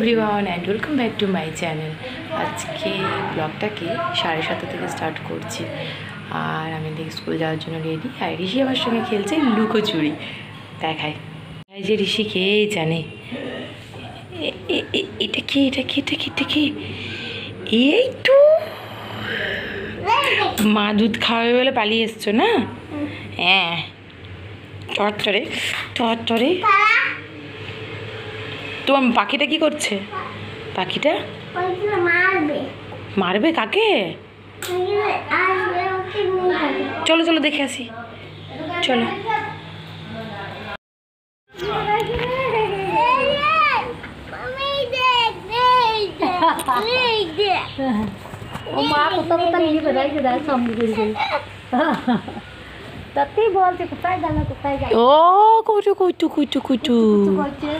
Everyone and welcome back to my channel আজকে ব্লগটাকে সাড়ে সাতটা থেকে স্টার্ট করছি। আর আমি দেখি স্কুল যাওয়ার জন্য রেডি আর ঋষি আমার সঙ্গে খেলছে লুকোচুরি। দেখায় এই যে ঋষি কে জানে? এটা কি এটা কি এটা কি এটা কি? এই তো! মা দুধ খাওয়াবে বলে পালিয়ে এসছো না? হ্যাঁ। টরে টরে তোমার পাখিটা কি করছে? পাখিটা? মারবে। মারবে কাকে? চলো চলো দেখে আসি। চলো। ও মা কোথা কোথা নিয়ে বেড়াইছে দেখ সামনে করে করে তাতেই বলছে কোথায় গেল কোথায় গেল ও কুটু কুটু কুটু কুটু। বলছে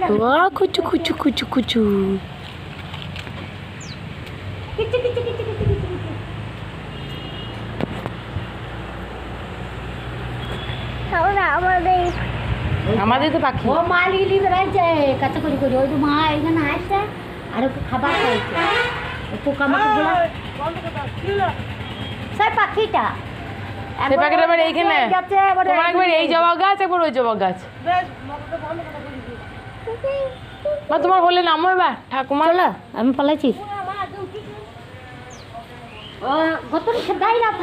গেল কিচু কিচু কিচু কিচু কিচু আমাদের তো পাখি ও মা লিলি বেড়াইছে কাছে করে ওই তো মা এখানে আসছে আর খাবার খাইছে ও পোকা মাকড়গুলো সেই পাখিটা সেই পাখিটা আবার এইখানে? তোমার একবার এই জবা গাছ একবার ওই জবা গাছ। বা তোমার বললে নামো এবার ঠাকুমা। চলো আমি পালাইছি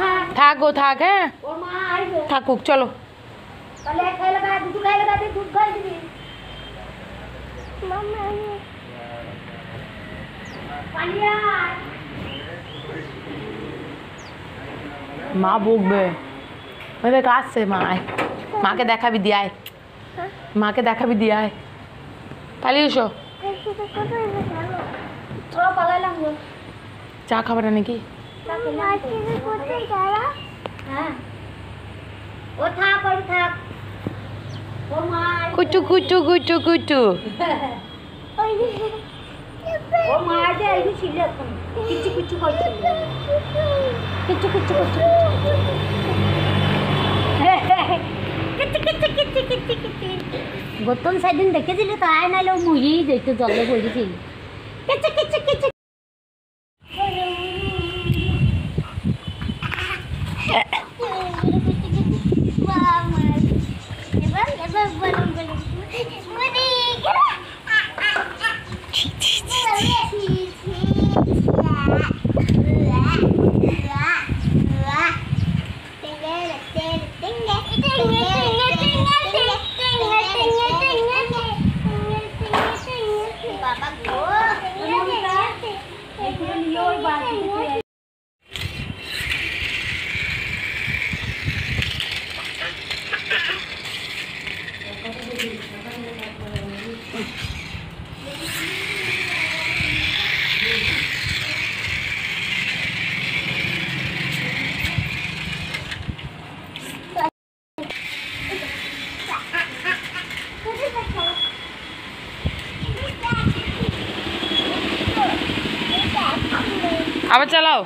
থাক। থাক গো থাক হ্যাঁ। মা থাকুক চলো। মা বকবে। ওই দেখ আসছে, মা আয়। মাকে দেখাবি দিয়ে আয়। মাকে দেখাবি দিয়ে আয়। পালিয়ে এসো। চা নাকি? ওর থাক ওর কুচু। কুচু কুচু কুচু। ও মা আসবে এই ছিল এখন গতম সেদিন দেখেছিলি তো আয় নাইলে মুহি যেত জলে পড়েছিল কিচ্ছু কিচ্ছু আবার চালাও।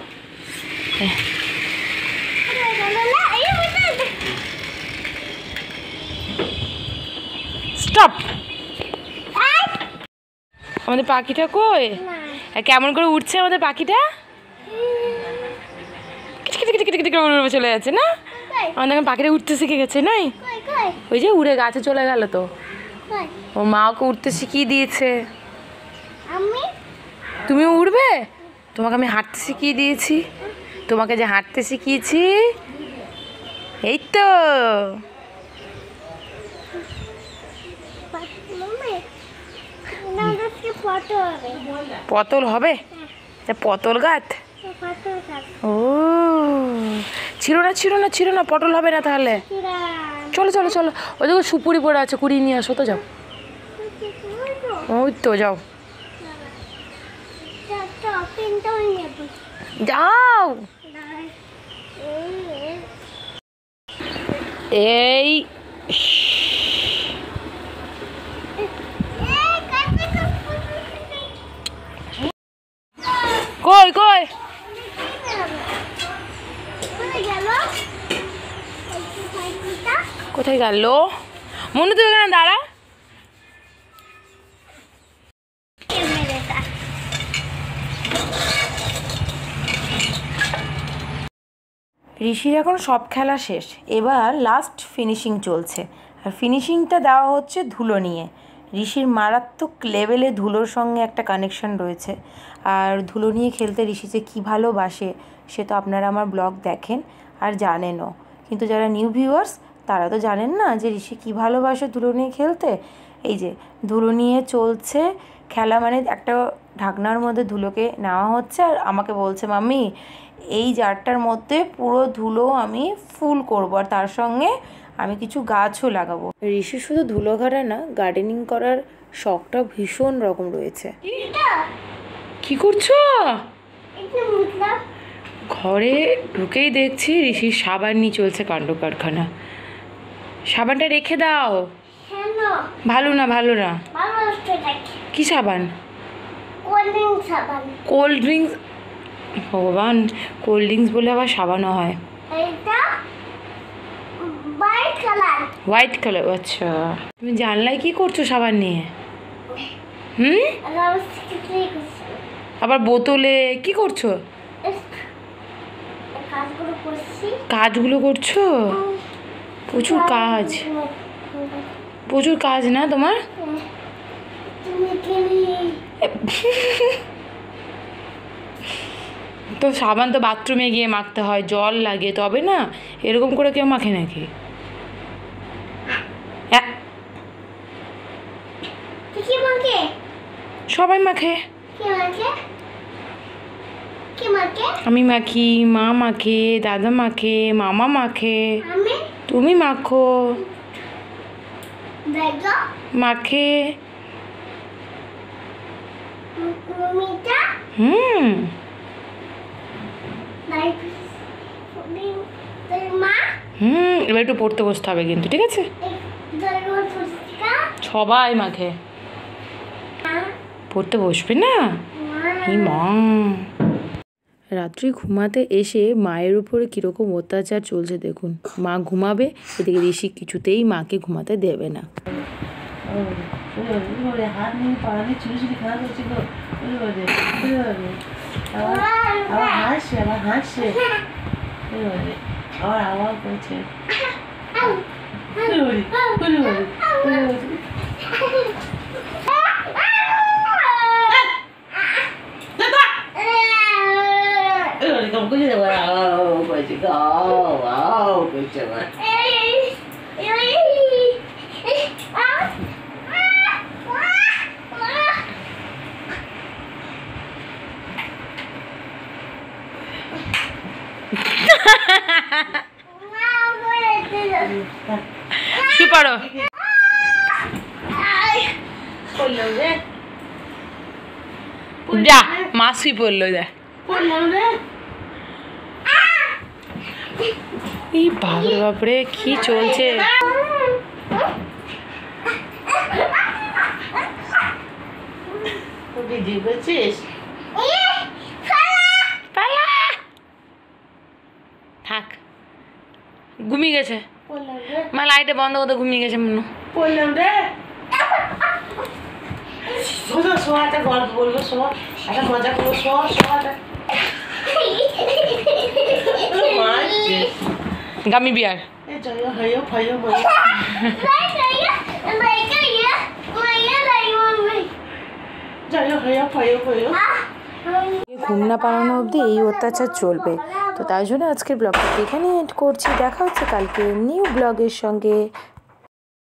স্টপ আমাদের পাখিটা কই? কেমন করে উঠছে আমাদের পাখিটা? চলে যাচ্ছে না? আমাদের এখন পাখিটা উঠতে শিখে গেছে নাই? ওই যে উড়ে গাছে চলে গেল তো। ও মা ওকে উঠতে শিখিয়ে দিয়েছে। তুমি উড়বে? তোমাকে আমি হাঁটতে শিখিয়ে দিয়েছি। তোমাকে যে হাঁটতে শিখিয়েছি। এই তো। ফটো হবে? পটল গাছ? ও। ছিল না ছিল না ছিল না, পটল হবে না তাহলে? চলো চলো চলো। ওই দেখো সুপুরি পড়ে আছে, কুড়িয়ে নিয়ে আসো, তো যাও। ওই তো, যাও। যাও। এই কই কই? কোথায় গেল? মনু তুই এখানে দাঁড়া ঋষির এখন সব খেলা শেষ। এবার লাস্ট ফিনিশিং চলছে। আর ফিনিশিংটা দেওয়া হচ্ছে ধুলো নিয়ে। ঋষির মারাত্মক লেভেলে ধুলোর সঙ্গে একটা কানেকশন রয়েছে। আর ধুলো নিয়ে খেলতে ঋষি যে কী ভালোবাসে, সে তো আপনারা আমার ব্লগ দেখেন আর জানেনও। কিন্তু যারা নিউ ভিউয়ার্স তারা তো জানেন না যে ঋষি কী ভালোবাসে ধুলো নিয়ে খেলতে। এই যে, ধুলো নিয়ে চলছে, খেলা মানে একটা ঢাকনার মধ্যে ধুলোকে নেওয়া হচ্ছে আর আমাকে বলছে, মাম্মি এই জারটার মধ্যে পুরো ধুলো আমি ফুল করব আর তার সঙ্গে আমি কিছু গাছও লাগাবো। ঋষি শুধু ধুলো ঘাটা না গার্ডেনিং করার শখটা ভীষণ রকম রয়েছে। কি করছ? ঘরে ঢুকেই দেখছি ঋষির সাবান নিয়ে চলছে কাণ্ড কারখানা। সাবানটা রেখে দাও। ভালো না ভালো না। ভালো দেখি কি? সাবান? সাবান। কোল্ড ড্রিঙ্কস ভগবান কোল্ড ড্রিঙ্কস বলে আবার সাবানও হয়। White colour. আচ্ছা। তুমি জানলাই কি করছ সাবান নিয়ে? হুম? আবার বোতলে কি করছ? কাজগুলো করছ। প্রচুর কাজ। প্রচুর কাজ না তোমার? তুমি কিনি তো সাবান তো বাথরুমে গিয়ে মাখতে হয় জল লাগে তবে না এরকম করে কেউ মাখে নাকি? সবাই মাখে। আমি মাখি মা মাখে দাদা মাখে মামা মাখে। তুমি মাখো। মাখে। হুম। হুম, এবার একটু পড়তে বসতে হবে কিন্তু, ঠিক আছে? সবাই মাখে পড়তে বসবে না? মা। রাত্রি ঘুমাতে এসে মায়ের উপরে কীরকম অত্যাচার চলছে দেখুন। মা ঘুমাবে, এদিকে ঋষি কিছুতেই মাকে ঘুমাতে দেবে না। হাত নিয়ে পা নিয়ে চুরি চুরি খারাপ হচ্ছে গো ওরে বাবারে, ওরে বাবারে। আবার আবার হাসছে আবার হাসছে ওরে বাবারে, আবার আওয়াজ করছে পড়লাম যা মা শুয়ে পড়ল যা। এই বাপরে বাপরে কি চলছে? ঘুমিয়ে গেছে। মা লাইটে বন্ধ করতে ঘুমিয়ে গেছে মনে। পড়লাম রে। গল্প বলব একটা মজা করব গামি বিয়ার। ঘুম না পাড়ানো অবধি এই অত্যাচার চলবে। তো তাই জন্য আজকের ব্লগটা এখানে এড করছি। দেখা হচ্ছে কালকে নিউ ব্লগের সঙ্গে।